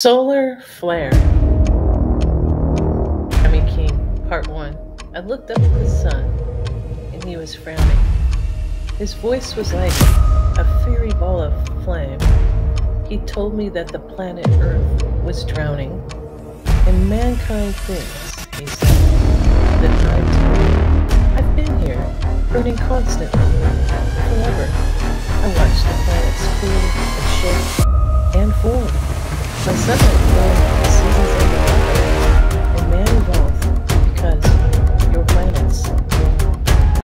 Solar Flare. Tommy King, Part 1. I looked up at the sun, and he was frowning. His voice was like a fairy ball of flame. He told me that the planet Earth was drowning, and mankind thinks, he said, that I'm too. I've been here, burning constantly, forever. I watched the planets cool and shake and form. My